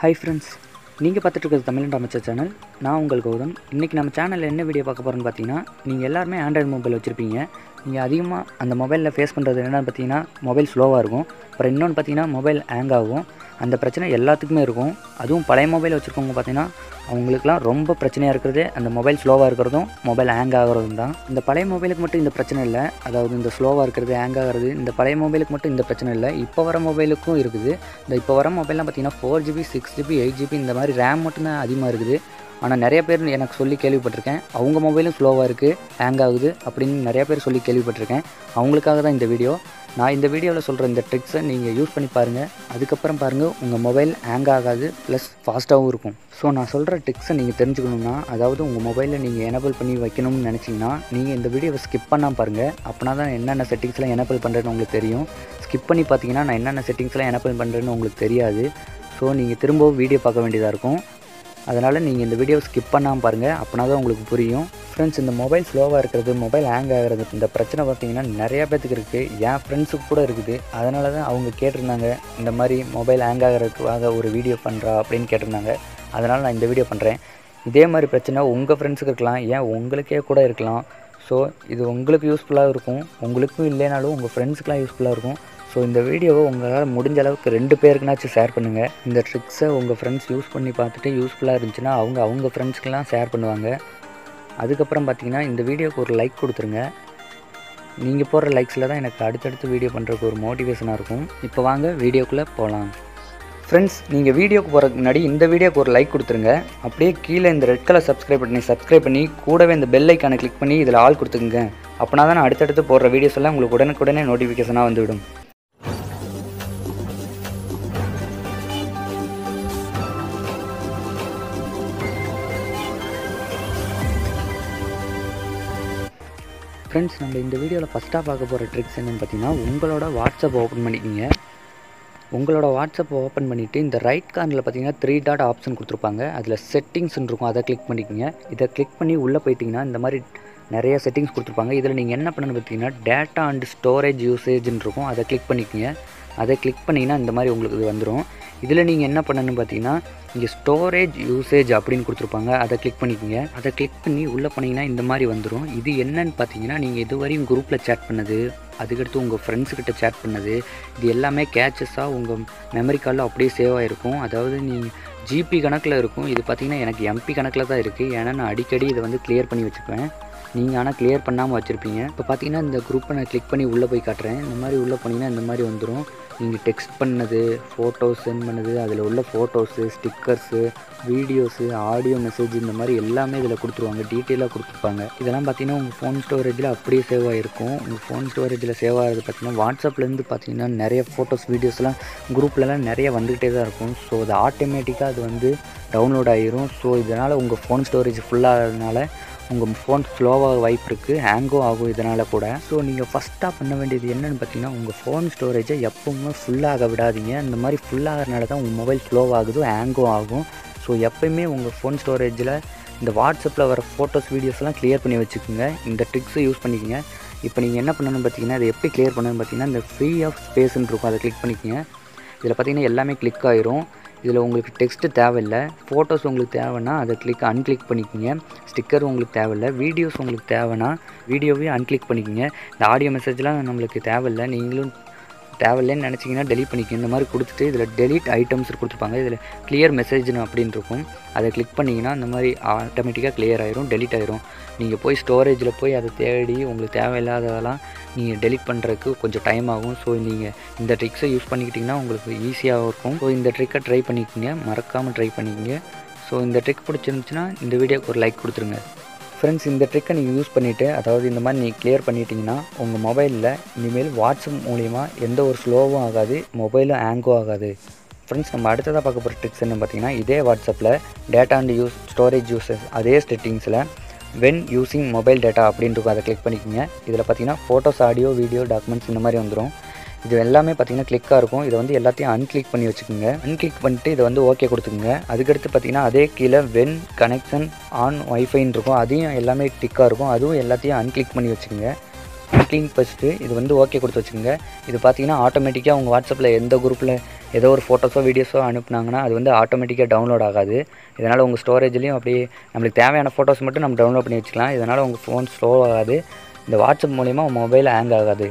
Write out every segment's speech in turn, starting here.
Hi friends நீங்கள் பார்த்துட்டு இருக்கிறது தமிழ் அமைச்சர் சேனல் நான் உங்கள் கௌதம். இன்றைக்கி நம்ம சேனலில் என்ன வீடியோ பார்க்க போகிறோன்னு பார்த்தீங்கன்னா நீங்கள் எல்லாருமே ஆண்ட்ராய்டு மொபைல் வச்சுருப்பீங்க. நீங்கள் அதிகமாக அந்த மொபைலில் ஃபேஸ் பண்ணுறது என்னென்னு பார்த்தீங்கன்னா மொபைல் ஸ்லோவாக இருக்கும். அப்புறம் இன்னொன்று பார்த்தீங்கன்னா மொபைல் ஹேங் ஆகும். அந்த பிரச்சனை எல்லாத்துக்குமே இருக்கும். அதுவும் பழைய மொபைல் வச்சுருக்கவங்க பார்த்தீங்கன்னா அவங்களுக்குலாம் ரொம்ப பிரச்சனையாக இருக்கிறதே அந்த மொபைல் ஸ்லோவாக இருக்கிறதும் மொபைல் ஹேங் ஆகிறதும் தான். இந்த பழைய மொபைலுக்கு மட்டும் இந்த பிரச்சனை இல்லை. அதாவது இந்த ஸ்லோவாக இருக்கிறது ஹேங் ஆகிறது இந்த பழைய மொபைலுக்கு மட்டும் இந்த பிரச்சனை இல்லை. இப்போ வர மொபைலுக்கும் இருக்குது. இந்த இப்போ வர மொபைல்லாம் பார்த்தீங்கன்னா four GB six GB eight GB இந்த மாதிரி ரேம் மட்டும்தான் அதிகமாக இருக்குது. ஆனால் நிறைய பேர் எனக்கு சொல்லி கேள்விப்பட்டிருக்கேன். அவங்க மொபைலும் ஸ்லோவாக இருக்குது ஹேங் ஆகுது அப்படின்னு நிறைய பேர் சொல்லி கேள்விப்பட்டிருக்கேன். அவங்களுக்காக தான் இந்த வீடியோ நான் இந்த வீடியோவில் சொல்கிற இந்த ட்ரிக்ஸை நீங்கள் யூஸ் பண்ணி பாருங்கள் அதுக்கப்புறம் பாருங்கள் உங்கள் மொபைல் ஹேங் ஆகாது ப்ளஸ் ஃபாஸ்ட்டாகவும் இருக்கும். ஸோ நான் சொல்கிற ட்ரிக்ஸை நீங்கள் தெரிஞ்சுக்கணுன்னா அதாவது உங்கள் மொபைலில் நீங்கள் எனபிள் பண்ணி வைக்கணும்னு நினச்சிங்கன்னா நீங்கள் இந்த வீடியோவை ஸ்கிப் பண்ணால் பாருங்கள் அப்படின்னா தான் என்னென்ன செட்டிங்ஸ்லாம் எனபிள் பண்ணுறேன்னு உங்களுக்கு தெரியும். ஸ்கிப் பண்ணி பார்த்தீங்கன்னா நான் என்னென்ன செட்டிங்ஸ்லாம் எனபிள் பண்ணுறேன்னு உங்களுக்கு தெரியாது. ஸோ நீங்கள் திரும்பவும் வீடியோ பார்க்க வேண்டியதாக இருக்கும். அதனால் நீங்கள் இந்த வீடியோ ஸ்கிப் பண்ணாமல் பாருங்கள் அப்படின்னா தான் உங்களுக்கு புரியும். ஃப்ரெண்ட்ஸ் இந்த மொபைல் ஸ்லோவாக இருக்கிறது மொபைல் ஹேங் ஆகிறது இந்த பிரச்சனை பார்த்தீங்கன்னா நிறையா பேத்துக்கு இருக்குது என் ஃப்ரெண்ட்ஸுக்கு கூட இருக்குது. அதனால தான் அவங்க கேட்டிருந்தாங்க இந்த மாதிரி மொபைல் ஹேங் ஆகிறதுக்காக ஒரு வீடியோ பண்ணுறா அப்படின்னு கேட்டிருந்தாங்க. அதனால் நான் இந்த வீடியோ பண்ணுறேன் இதே மாதிரி பிரச்சனை உங்கள் ஃப்ரெண்ட்ஸுக்கு இருக்கலாம் ஏன் உங்களுக்கே கூட இருக்கலாம். ஸோ இது உங்களுக்கு யூஸ்ஃபுல்லாக இருக்கும். உங்களுக்கும் இல்லைனாலும் உங்கள் ஃப்ரெண்ட்ஸுக்கெலாம் யூஸ்ஃபுல்லாக இருக்கும். ஸோ இந்த வீடியோவை உங்களால் முடிஞ்ச அளவுக்கு ரெண்டு பேருக்குனாச்சும் ஷேர் பண்ணுங்கள் இந்த ட்ரிக்ஸை உங்கள் ஃப்ரெண்ட்ஸ் யூஸ் பண்ணி பார்த்துட்டு யூஸ்ஃபுல்லாக இருந்துச்சுன்னா அவங்க அவங்க ஃப்ரெண்ட்ஸ்க்கெலாம் ஷேர் பண்ணுவாங்க. அதுக்கப்புறம் பார்த்தீங்கன்னா இந்த வீடியோக்கு ஒரு லைக் கொடுத்துருங்க. நீங்கள் போடுற லைக்ஸில் தான் எனக்கு அடுத்தடுத்து வீடியோ பண்ணுறதுக்கு ஒரு மோட்டிவேஷனாக இருக்கும். இப்போ வாங்க வீடியோக்குள்ளே போகலாம் ஃப்ரெண்ட்ஸ் நீங்கள் வீடியோக்கு போகிறதுக்கு முன்னாடி இந்த வீடியோக்கு ஒரு லைக் கொடுத்துருங்க. அப்படியே கீழே இந்த ரெட் கலர் சப்ஸ்கிரைப் பண்ணி சப்ஸ்கிரைப் பண்ணி கூடவே இந்த பெல் ஐக்கானை கிளிக் பண்ணி இதில் ஆள் கொடுத்துக்குங்க. அப்படின்னா தான் நான் அடுத்தடுத்து போடுற வீடியோஸ் எல்லாம் உங்களுக்கு உடனுக்குடனே நோட்டிஃபிகேஷனாக வந்துவிடும். ஃப்ரெண்ட்ஸ் நம்ம இந்த வீடியோவில் ஃபஸ்ட்டாக பார்க்க போகிற ட்ரிக்ஸ் என்னென்னு பார்த்தீங்கன்னா உங்களோட வாட்ஸ்அப் ஓப்பன் பண்ணிக்கிங்க. உங்களோட வாட்ஸ்அப் ஓப்பன் பண்ணிவிட்டு இந்த ரைட் கார்னில் பார்த்தீங்கன்னா த்ரீ டாட் ஆப்ஷன் கொடுத்துருப்பாங்க. அதில் செட்டிங்ஸ்னு இருக்கும் அதை கிளிக் பண்ணிக்கோங்க. இதை கிளிக் பண்ணி உள்ளே போயிட்டிங்கன்னா இந்த மாதிரி நிறைய செட்டிங்ஸ் கொடுத்துருப்பாங்க. இதில் நீங்கள் என்ன பண்ணணும்னு பார்த்தீங்கன்னா டேட்டா அண்ட் ஸ்டோரேஜ் யூசேஜ்னு இருக்கும் அதை கிளிக் பண்ணிக்கோங்க. அதை கிளிக் பண்ணிங்கன்னா இந்த மாதிரி உங்களுக்கு இது வந்துடும் இதில் நீங்கள் என்ன பண்ணணும்னு பார்த்தீங்கன்னா இங்கே ஸ்டோரேஜ் யூசேஜ் அப்படின்னு கொடுத்துருப்பாங்க. அதை கிளிக் பண்ணிக்கோங்க. அதை கிளிக் பண்ணி உள்ளே போனீங்கன்னா இந்த மாதிரி வந்துடும் இது என்னன்னு பார்த்தீங்கன்னா நீங்கள் இதுவரையும் குரூப்பில் சேட் பண்ணது அதுக்கடுத்து உங்கள் ஃப்ரெண்ட்ஸுக்கிட்ட சேட் பண்ணது இது எல்லாமே கேச்சஸாக உங்கள் மெமரி கார்டில் அப்படியே சேவ் ஆகிருக்கும் அதாவது நீங்கள் ஜிபி கணக்கில் இருக்கும். இது பார்த்தீங்கன்னா எனக்கு எம்பி கணக்கில் தான் இருக்குது ஏன்னா நான் அடிக்கடி இதை வந்து கிளியர் பண்ணி வச்சுக்குவேன் நீங்கள் ஆனால் கிளியர் பண்ணாமல் வச்சுருப்பீங்க. இப்போ பார்த்தீங்கன்னா இந்த குரூப்பை நான் கிளிக் பண்ணி உள்ளே போய் காட்டுறேன். இந்த மாதிரி உள்ளே போனீங்கன்னா இந்த மாதிரி வந்துடும் நீங்கள் டெக்ஸ்ட் பண்ணது ஃபோட்டோஸ் சென்ட் பண்ணது அதில் உள்ள photos stickers videos audio message இந்த மாதிரி எல்லாமே இதில் கொடுத்துருவாங்க டீட்டெயிலாக கொடுத்துருப்பாங்க. இதெல்லாம் பார்த்தீங்கன்னா உங்கள் ஃபோன் ஸ்டோரேஜில் அப்படியே சேவ் ஆகிருக்கும் உங்கள் ஃபோன் ஸ்டோரேஜில் சேவ் ஆகிறது பார்த்தீங்கன்னா வாட்ஸ்அப்லேருந்து பார்த்தீங்கன்னா நிறைய ஃபோட்டோஸ் வீடியோஸ்லாம் குரூப்லலாம் நிறைய வந்துக்கிட்டே தான் இருக்கும். ஸோ அது ஆட்டோமேட்டிக்காக அது வந்து டவுன்லோட் ஆகிரும் ஸோ இதனால் உங்கள் ஃபோன் ஸ்டோரேஜ் ஃபுல்லாகிறதுனால உங்கள் ஃபோன் ஸ்லோவாக வாய்ப்பு இருக்குது ஹேங்கும் ஆகும் இதனால் கூட. ஸோ நீங்கள் ஃபஸ்ட்டாக பண்ண வேண்டியது என்னென்னு பார்த்தீங்கன்னா உங்கள் ஃபோன் ஸ்டோரேஜை எப்பவுமே ஃபுல்லாக விடாதீங்க. இந்த மாதிரி ஃபுல்லாகிறனால தான் உங்கள் மொபைல் ஸ்லோவாகுது ஹேங்கும் ஆகும். ஸோ எப்பயுமே உங்கள் ஃபோன் ஸ்டோரேஜில் இந்த வாட்ஸ்அப்பில் வர ஃபோட்டோஸ் வீடியோஸ்லாம் க்ளியர் பண்ணி வச்சுக்கோங்க. இந்த ட்ரிக்ஸை யூஸ் பண்ணிக்கோங்க. இப்போ நீங்கள் என்ன பண்ணணும்னு பார்த்தீங்கன்னா அதை எப்படி க்ளியர் பண்ணணும்னு பார்த்தீங்கன்னா இந்த ஃப்ரீ ஆஃப் ஸ்பேஸ்ன்னு இருக்கும் அதை கிளிக் பண்ணிக்கோங்க. இதில் பார்த்தீங்கன்னா எல்லாமே கிளிக் ஆயிரும். இதில் உங்களுக்கு டெக்ஸ்ட்டு தேவையில்லை. ஃபோட்டோஸ் உங்களுக்கு தேவைன்னா அதை கிளிக் அன்கிளிக் பண்ணிக்கோங்க. ஸ்டிக்கர் உங்களுக்கு தேவையில்லை. வீடியோஸ் உங்களுக்கு தேவைன்னா வீடியோவையும் அன்கிளிக் பண்ணிக்கோங்க. இந்த ஆடியோ மெசேஜ்லாம் நம்மளுக்கு தேவையில்லை. நீங்களும் தேவையில்லைன்னு நினச்சிங்கன்னா டெலிட் பண்ணிக்கோங்க இந்த மாதிரி கொடுத்துட்டு இதில் டெலிட் ஐட்டம்ஸ் கொடுத்துருப்பாங்க. இதில் கிளியர் மெசேஜ்னு அப்படின்னு இருக்கும். அதை கிளிக் பண்ணிங்கன்னா இந்த மாதிரி ஆட்டோமேட்டிக்காக கிளியர் ஆயிரும் டெலிட் ஆயிரும். நீங்கள் போய் ஸ்டோரேஜில் போய் அதை தேடி உங்களுக்கு தேவையில்லாததெல்லாம் நீங்கள் டெலிட் பண்ணுறதுக்கு கொஞ்சம் டைம் ஆகும். ஸோ நீங்கள் இந்த ட்ரிக்ஸை யூஸ் பண்ணிக்கிட்டிங்கன்னா உங்களுக்கு ஈஸியாகவும் இருக்கும். ஸோ இந்த ட்ரிக்கை ட்ரை பண்ணிக்கோங்க. மறக்காமல் ட்ரை பண்ணிக்கோங்க. ஸோ இந்த ட்ரிக் பிடிச்சிருந்துச்சுன்னா இந்த வீடியோக்கு ஒரு லைக் கொடுத்துருங்க. ஃப்ரெண்ட்ஸ் இந்த ட்ரிக்கை நீங்கள் யூஸ் பண்ணிவிட்டு அதாவது இந்த மாதிரி நீங்கள் கிளியர் பண்ணிட்டீங்கன்னா உங்கள் மொபைலில் இனிமேல் வாட்ஸ்அப் மூலிமா எந்த ஒரு ஸ்லோவும் ஆகாது மொபைலும் ஹேங்கும் ஆகாது. ஃப்ரெண்ட்ஸ் நம்ம அடுத்ததாக பார்க்க போகிற ட்ரிக்ஸ் என்ன பார்த்தீங்கன்னா இதே வாட்ஸ்அப்பில் data and use storage uses அதே செட்டிங்ஸில் வென் யூஸிங் மொபைல் டேட்டா அப்படின்ட்டு அதை கிளிக் பண்ணிக்கோங்க. இதில் பார்த்தீங்கன்னா ஃபோட்டோஸ் ஆடியோ வீடியோ டாக்குமெண்ட்ஸ் இந்த மாதிரி வந்துடும் இது எல்லாமே பார்த்தீங்கன்னா கிளிக்காக இருக்கும். இதை வந்து எல்லாத்தையும் அன்கிளிக் பண்ணி வச்சுக்கோங்க. அன்கிளிக் பண்ணிட்டு இதை வந்து ஓகே கொடுத்துக்குங்க. அதுக்கடுத்து பார்த்தீங்கன்னா அதே கீழே வென் கனெக்ஷன் ஆன் ஒய்ஃபைன்னு இருக்கும். அதையும் எல்லாமே டிக்காக இருக்கும். அதுவும் எல்லாத்தையும் அன்கிளிக் பண்ணி வச்சுக்கோங்க. கிளிக் ஃபஸ்ட்டு இது வந்து ஓகே கொடுத்து வச்சுக்கோங்க. இது பார்த்தீங்கன்னா ஆட்டோமேட்டிக்காக உங்கள் வாட்ஸ்அப்பில் எந்த குரூப்பில் ஏதோ ஒரு ஃபோட்டோஸோ வீடியோஸோ அனுப்புனாங்கன்னா அது வந்து ஆட்டோமேட்டிக்காக டவுன்லோட் ஆகாது. இதனால் உங்கள் ஸ்டோரேஜ்லேயும் அப்படியே நம்மளுக்கு தேவையான ஃபோட்டோஸ் மட்டும் நம்ம டவுன்லோட் பண்ணி வச்சுக்கலாம். இதனால் உங்கள் ஃபோன் ஸ்லோ ஆகாது. இந்த வாட்ஸ்அப் மூலிமா உங்கள் மொபைல் ஹேங் ஆகாது.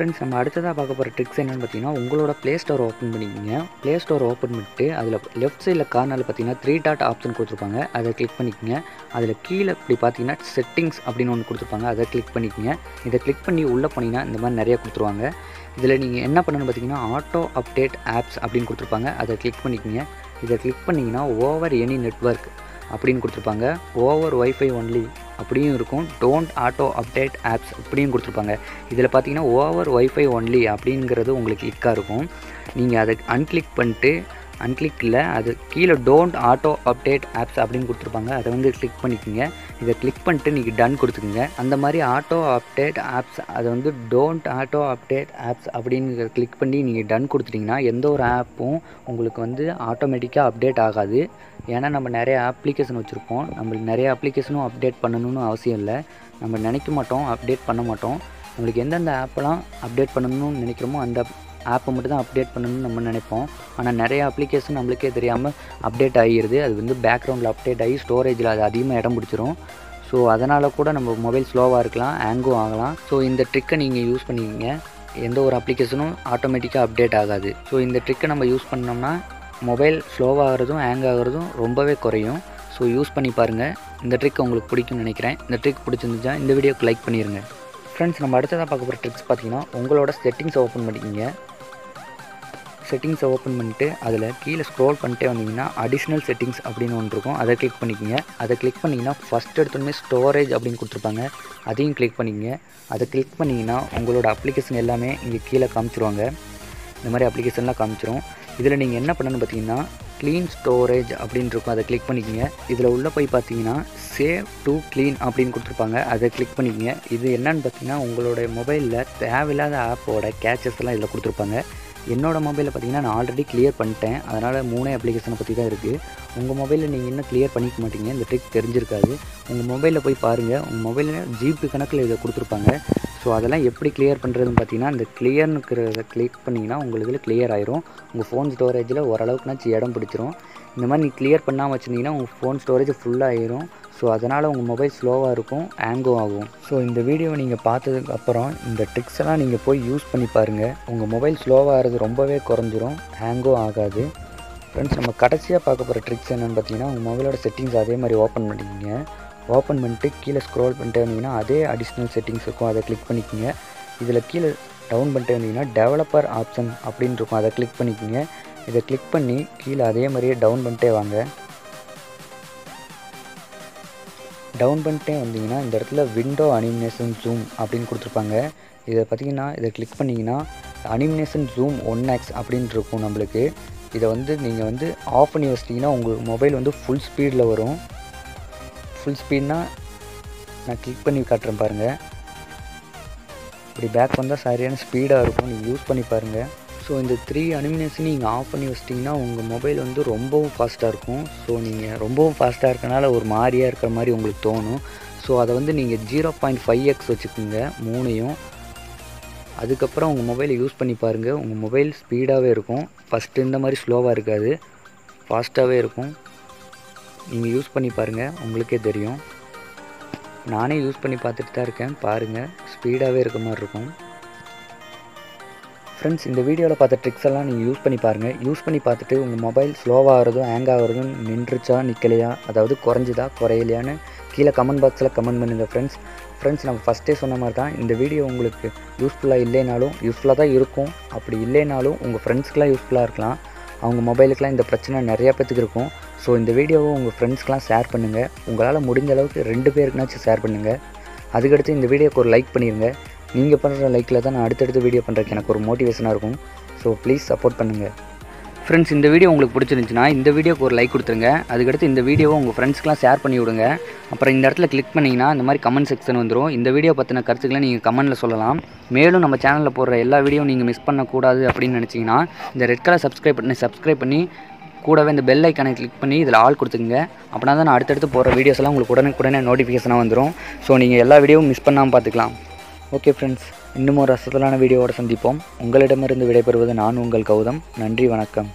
ஃப்ரெண்ட்ஸ் நம்ம அடுத்ததாக பார்க்க போகிற ட்ரிக்ஸ் என்னென்னு பார்த்தீங்கன்னா உங்களோட ப்ளே ஸ்டோர் ஓப்பன் பண்ணிக்கிங்க. ப்ளே ஸ்டோர் ஓப்பன் பண்ணிட்டு அதில் லெஃப்ட் சைடில் கார்னரில் பார்த்தீங்கன்னா த்ரீ டாட் ஆப்ஷன் கொடுத்துருப்பாங்க. அதை கிளிக் பண்ணிக்கோங்க. அதில் கீழே இப்படி பார்த்தீங்கன்னா செட்டிங்ஸ் அப்படின்னு ஒன்று கொடுத்துருப்பாங்க. அதை கிளிக் பண்ணிக்கோங்க. இதை கிளிக் பண்ணி உள்ளே போனீங்கன்னா இந்த மாதிரி நிறைய கொடுத்துருவாங்க. இதில் நீங்கள் என்ன பண்ணணும்னு பார்த்தீங்கன்னா ஆட்டோ அப்டேட் ஆப்ஸ் அப்படின்னு கொடுத்துருப்பாங்க. அதை கிளிக் பண்ணிக்கோங்க. இதை கிளிக் பண்ணிங்கன்னா ஓவர் எனி நெட்ஒர்க் அப்படின்னு கொடுத்துருப்பாங்க. ஓவர் ஒய்ஃபை ஒன்லி அப்படியும் இருக்கும். டோன்ட் ஆட்டோ அப்டேட் ஆப்ஸ் அப்படியும் கொடுத்துருப்பாங்க. இதில் பார்த்தீங்கன்னா ஓவர் ஒய்ஃபை ஒன்லி அப்படிங்கிறது உங்களுக்கு இக்காக இருக்கும். நீங்கள் அதை அன்கிளிக் பண்ணிட்டு அன்கிளிக் இல்லை அது கீழே டோன்ட் ஆட்டோ அப்டேட் ஆப்ஸ் அப்படின்னு கொடுத்துருப்பாங்க. அதை வந்து கிளிக் பண்ணிக்கோங்க. இதை கிளிக் பண்ணிட்டு நீங்கள் டன் கொடுத்துக்குங்க. அந்த மாதிரி ஆட்டோ அப்டேட் ஆப்ஸ் அதை வந்து டோன்ட் ஆட்டோ அப்டேட் ஆப்ஸ் அப்படின்னு கிளிக் பண்ணி நீங்கள் டன் கொடுத்துட்டிங்கன்னா எந்த ஒரு ஆப்பும் உங்களுக்கு வந்து ஆட்டோமேட்டிக்காக அப்டேட் ஆகாது. ஏன்னா நம்ம நிறைய அப்ளிகேஷன் வச்சுருப்போம். நம்மளுக்கு நிறைய அப்ளிகேஷனும் அப்டேட் பண்ணணும்னு அவசியம் இல்லை. நம்ம நினைக்க மாட்டோம் அப்டேட் பண்ண மாட்டோம். நம்மளுக்கு எந்தெந்த ஆப்பெல்லாம் அப்டேட் பண்ணணும்னு நினைக்கிறோமோ அந்த ஆப்பை மட்டும் தான் அப்டேட் பண்ணணும்னு நம்ம நினைப்போம். ஆனால் நிறைய அப்ளிகேஷன் நம்மளுக்கே தெரியாமல் அப்டேட் ஆகிடுது அது வந்து பேக்ரவுண்டில் அப்டேட் ஆகி ஸ்டோரேஜில் அது அதிகமாக இடம் பிடிச்சிரும். ஸோ அதனால் கூட நம்ம மொபைல் ஸ்லோவாக இருக்கலாம் ஹேங்கும் ஆகலாம். ஸோ இந்த ட்ரிக்கை நீங்கள் யூஸ் பண்ணிக்கிங்க. எந்த ஒரு அப்ளிகேஷனும் ஆட்டோமேட்டிக்காக அப்டேட் ஆகாது. ஸோ இந்த ட்ரிக்கை நம்ம யூஸ் பண்ணோம்னா மொபைல் ஸ்லோவாகிறதும் ஹேங் ஆகிறதும் ரொம்பவே குறையும். ஸோ யூஸ் பண்ணி பாருங்கள் இந்த ட்ரிக் உங்களுக்கு பிடிக்கும்னு நினைக்கிறேன். இந்த ட்ரிக் பிடிச்சிருந்துச்சா இந்த வீடியோக்கு லைக் பண்ணிடுங்க ஃப்ரெண்ட்ஸ் நம்ம அடுத்ததாக பார்க்க போகிற ட்ரிக்ஸ் பார்த்தீங்கன்னா உங்களோட செட்டிங்ஸ் ஓப்பன் பண்ணிக்கிங்க. செட்டிங்ஸை ஓப்பன் பண்ணிட்டு அதில் கீழே ஸ்க்ரோல் பண்ணிட்டே வந்தீங்கன்னா அடிஷ்னல் செட்டிங்ஸ் அப்படின்னு ஒன்று இருக்கும். அதை கிளிக் பண்ணிக்கோங்க. அதை கிளிக் பண்ணிங்கன்னா ஃபஸ்ட் எடுத்தோடனே ஸ்டோரேஜ் அப்படின்னு கொடுத்துருப்பாங்க. அதையும் கிளிக் பண்ணிக்கோங்க. அதை கிளிக் பண்ணிங்கன்னா உங்களோட அப்ளிகேஷன் எல்லாமே இங்கே கீழே காமிச்சிருவாங்க. இந்த மாதிரி அப்ளிகேஷன்லாம் காமிச்சிரும். இதில் நீங்கள் என்ன பண்ணணும்னு பார்த்தீங்கன்னா க்ளீன் ஸ்டோரேஜ் அப்படின்னு இருக்கும். அதை கிளிக் பண்ணிக்கோங்க. இதில் உள்ளே போய் பார்த்தீங்கன்னா சேவ் டு க்ளீன் அப்படின்னு கொடுத்துருப்பாங்க. அதை கிளிக் பண்ணிக்கோங்க. இது என்னன்னு பார்த்தீங்கன்னா உங்களோட மொபைலில் தேவையில்லாத ஆப்போட கேச்சஸ்லாம் எல்லாம் இதில் கொடுத்துருப்பாங்க. என்னோடய மொபைலில் பார்த்தீங்கன்னா நான் ஆல்ரெடி கிளியர் பண்ணிட்டேன். அதனால் மூணே அப்ளிகேஷனை பற்றி தான் இருக்குது உங்கள் மொபைலில் நீங்கள் இன்னும் கிளியர் பண்ணிக்க மாட்டீங்க. இந்த ட்ரிக் தெரிஞ்சிருக்காது. உங்கள் மொபைலில் போய் பாருங்கள் உங்கள் மொபைலில் ஜிபி கணக்கில் இதை கொடுத்துருப்பாங்க. ஸோ அதெல்லாம் எப்படி கிளியர் பண்ணுறதுன்னு பார்த்தீங்கன்னா இந்த கிளியர்னுக்கிறத கிளிக் பண்ணிங்கன்னா உங்களுக்கு இதில் கிளியர் ஆயிரும் உங்கள் ஃபோன் ஸ்டோரேஜில் ஓரளவுக்குனாச்சும் இடம் பிடிச்சிரும். இந்த மாதிரி நீ கிளியர் பண்ணாமல் வச்சுருந்தீங்கன்னா உங்கள் ஃபோன் ஸ்டோரேஜ் ஃபுல்லாகிடும் ஸோ அதனால் உங்கள் மொபைல் ஸ்லோவாக இருக்கும் ஹேங்கும் ஆகும். ஸோ இந்த வீடியோவை நீங்கள் பார்த்ததுக்கு அப்புறம் இந்த ட்ரிக்ஸ் எல்லாம் நீங்கள் போய் யூஸ் பண்ணி பாருங்கள் உங்கள் மொபைல் ஸ்லோவாகிறது ரொம்பவே குறைஞ்சிரும் ஹேங்கும் ஆகாது. ஃப்ரெண்ட்ஸ் நம்ம கடைசியாக பார்க்க போகிற ட்ரிக்ஸ் என்னென்னு பார்த்தீங்கன்னா உங்கள் மொபைலோட செட்டிங்ஸ் அதே மாதிரி ஓப்பன் பண்ணிக்கிங்க. ஓப்பன் பண்ணிட்டு கீழே ஸ்க்ரோல் பண்ணிட்டே வந்தீங்கன்னா அதே அடிஷ்னல் செட்டிங்ஸ் இருக்கும். அதை கிளிக் பண்ணிக்கோங்க. இதில் கீழே டவுன் பண்ணிட்டு வந்தீங்கன்னா டெவலப்பர் ஆப்ஷன் அப்படின்னு இருக்கும். அதை கிளிக் பண்ணிக்கோங்க. இதை கிளிக் பண்ணி கீழே அதே மாதிரியே டவுன் பண்ணிட்டே வாங்க. டவுன் பண்ணிட்டே வந்தீங்கன்னா இந்த இடத்துல விண்டோ அனிமினேஷன் ஜூம் அப்படின்னு கொடுத்துருப்பாங்க. இதை பார்த்தீங்கன்னா இதை கிளிக் பண்ணிங்கன்னா அனிமினேஷன் ஜூம் ஒன் எக்ஸ் அப்படின்னு இருக்கும் நம்மளுக்கு. இதை வந்து நீங்கள் வந்து ஆஃப் பண்ணி வச்சிட்டிங்கன்னா உங்கள் மொபைல் வந்து ஃபுல் ஸ்பீடில் வரும். ஃபுல் ஸ்பீட்னா நான் கிளிக் பண்ணி காட்டுறேன் பாருங்கள் இப்படி பேக் வந்தால் சரியான ஸ்பீடாக இருக்கும். நீங்கள் யூஸ் பண்ணி பாருங்கள் ஸோ இந்த த்ரீ அனிமினேஷன் நீங்கள் ஆஃப் பண்ணி வச்சிட்டிங்கன்னா உங்கள் மொபைல் வந்து ரொம்பவும் ஃபாஸ்ட்டாக இருக்கும். ஸோ நீங்கள் ரொம்பவும் ஃபாஸ்ட்டாக இருக்கனால ஒரு மாதிரியாக இருக்கிற மாதிரி உங்களுக்கு தோணும். ஸோ அதை வந்து நீங்கள் ஜீரோ பாயிண்ட் ஃபைவ் எக்ஸ் வச்சுக்கோங்க மூணையும். அதுக்கப்புறம் உங்கள் மொபைலை யூஸ் பண்ணி பாருங்கள் உங்கள் மொபைல் ஸ்பீடாகவே இருக்கும். ஃபஸ்ட்டு இந்த மாதிரி ஸ்லோவாக இருக்காது. ஃபாஸ்ட்டாகவே இருக்கும். நீங்கள் யூஸ் பண்ணி பாருங்கள் உங்களுக்கே தெரியும். நானே யூஸ் பண்ணி பார்த்துட்டு தான் இருக்கேன். பாருங்கள் ஸ்பீடாகவே இருக்க மாதிரி இருக்கும். ஃப்ரெண்ட்ஸ் இந்த வீடியோவில் பார்த்த ட்ரிக்ஸ் எல்லாம் நீங்கள் யூஸ் பண்ணி பாருங்கள் யூஸ் பண்ணி பார்த்துட்டு உங்கள் மொபைல் ஸ்லோவாகிறதும் ஹேங் ஆகிறதும் நின்றுச்சா நிற்கலையா அதாவது குறைஞ்சிதா குறையலையான்னு கீழே கமெண்ட் பாக்ஸில் கமெண்ட் பண்ணுங்கள் ஃப்ரெண்ட்ஸ் ஃப்ரெண்ட்ஸ் நம்ம ஃபஸ்ட்டே சொன்ன மாதிரி தான் இந்த வீடியோ உங்களுக்கு யூஸ்ஃபுல்லாக இல்லைனாலும் யூஸ்ஃபுல்லாக தான் இருக்கும். அப்படி இல்லைனாலும் உங்கள் ஃப்ரெண்ட்ஸ்க்கெலாம் யூஸ்ஃபுல்லாக இருக்கலாம். அவங்க மொபைலுக்கெலாம் இந்த பிரச்சனை நிறையா பேத்துக்கு இருக்கும். ஸோ இந்த வீடியோவை உங்கள் ஃப்ரெண்ட்ஸ்க்கெலாம் ஷேர் பண்ணுங்கள் உங்களால் முடிஞ்ச அளவுக்கு ரெண்டு பேருக்குனாச்சும் ஷேர் பண்ணுங்கள் அதுக்கடுத்து இந்த வீடியோக்கு ஒரு லைக் பண்ணிடுங்க நீங்கள் பண்ணுற லைக்கில் தான் நான் அடுத்தடுத்து வீடியோ பண்ணுறதுக்கு எனக்கு ஒரு மோட்டிவேஷனாக இருக்கும். ஸோ ப்ளீஸ் சப்போர்ட் பண்ணுங்கள் ஃப்ரெண்ட்ஸ் இந்த வீடியோ உங்களுக்கு பிடிச்சிருந்துச்சுன்னா இந்த வீடியோக்கு ஒரு லைக் கொடுத்துருங்க. அதுக்கடுத்து இந்த வீடியோவை உங்கள் ஃப்ரெண்ட்ஸ்க்குலாம் ஷேர் பண்ணி விடுங்க. அப்புறம் இந்த இடத்துல கிளிக் பண்ணிங்கன்னா இந்த மாதிரி கமெண்ட் செக்ஷன் வந்துடும் இந்த வீடியோ பற்றின கருத்துக்களை நீங்கள் கமெண்ட்டில் சொல்லலாம். மேலும் நம்ம சேனலில் போடுற எல்லா வீடியோ நீங்கள் மிஸ் பண்ணக்கூடாது அப்படின்னு நினச்சிங்கன்னா இந்த ரெட் கலர் சப்ஸ்கிரைப் பண்ணி சப்ஸ்கிரைப் பண்ணி கூடவே இந்த பெல் ஐக்கானை கிளிக் பண்ணி இதில் ஆள் கொடுத்துங்க அப்படின்னா தான் நான் அடுத்தடுத்து போகிற வீடியோஸ்லாம் உங்களுக்கு உடனே உடனே நோட்டிஃபிகேஷனாக வந்துடும் ஸோ நீங்கள் எல்லா வீடியோவும் மிஸ் பண்ணாமல் பார்த்துக்கலாம். ஓகே ஃப்ரெண்ட்ஸ் இன்னும் ஒரு ரசத்தலான வீடியோவோட சந்திப்போம். உங்களிடமிருந்து விடைபெறுவது நான் உங்கள் கௌதம். நன்றி வணக்கம்.